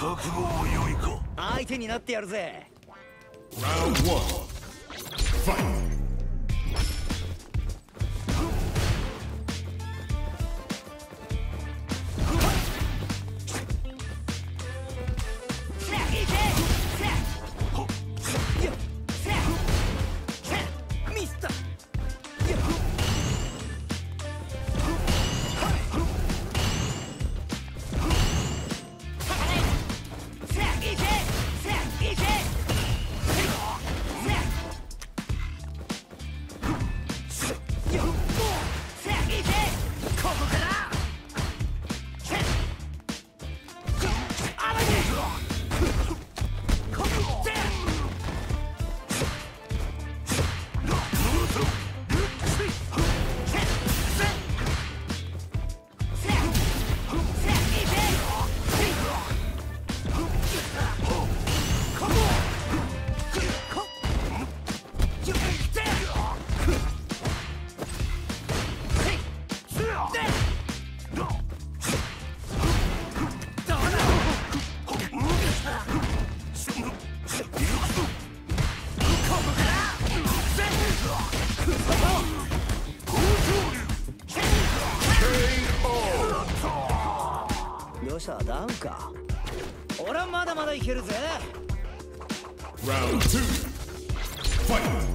覚悟も良いか相手になってやるぜ Round one. Fight. けるぜ2 Fight!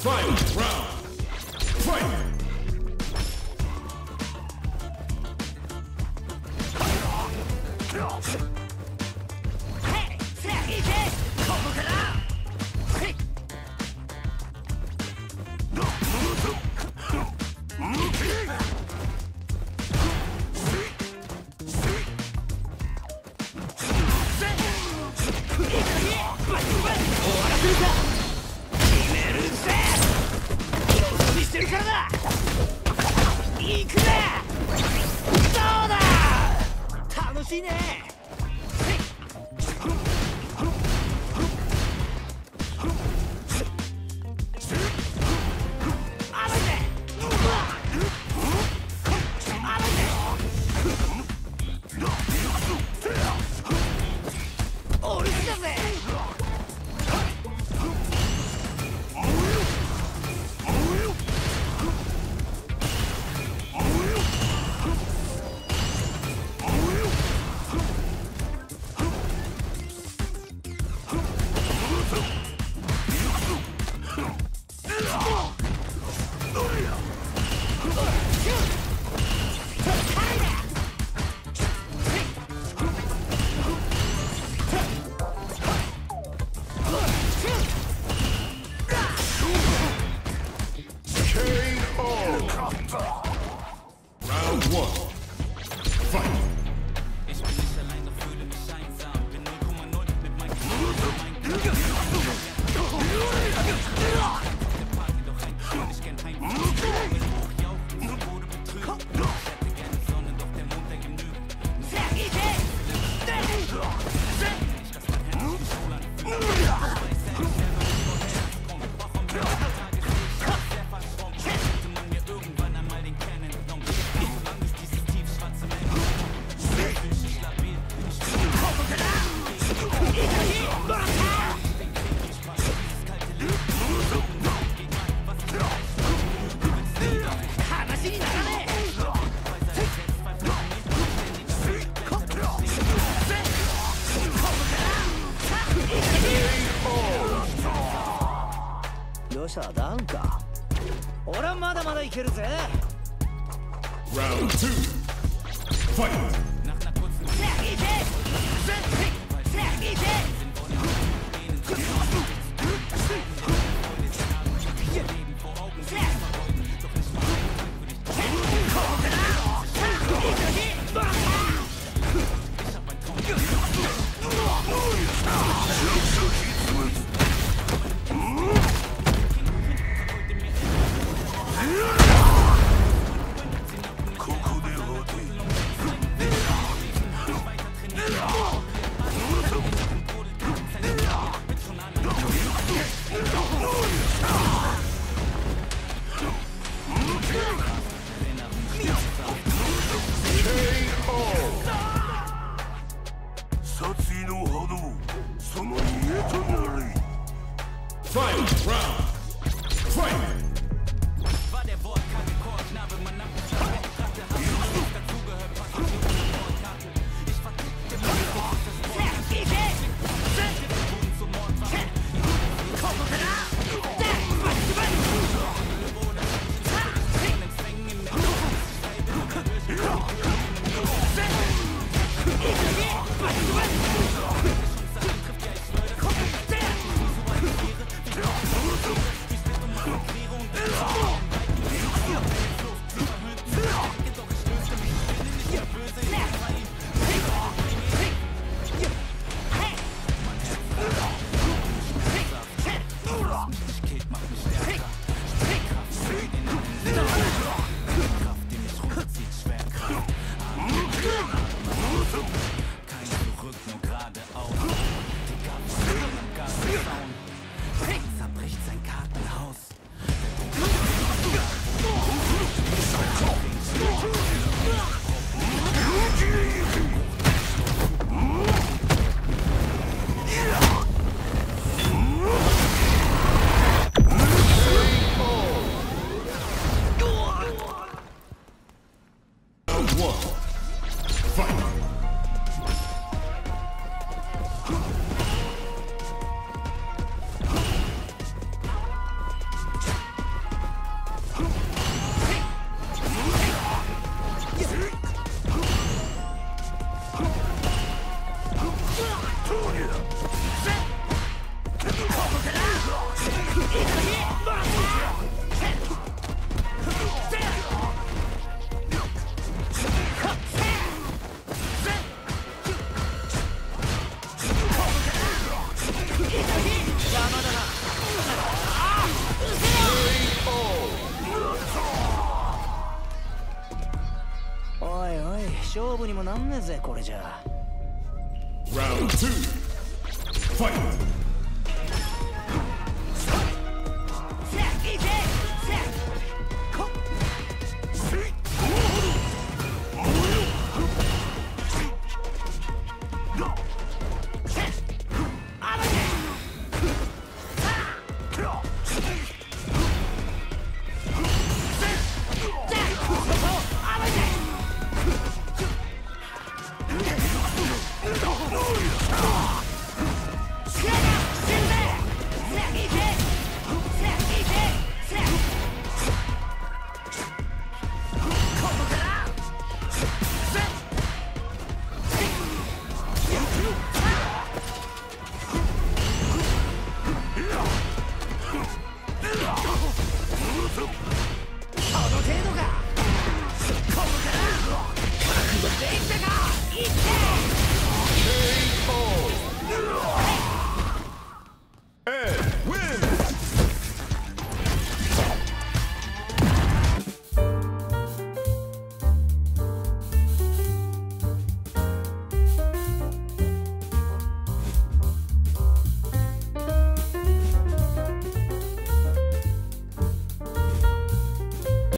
Final round. しいね。Round one. 容赦はダウンか。俺はまだまだいけるぜ。Round two. Fight. こ勝負にもなんねえぜこれじゃ Round two. Fight.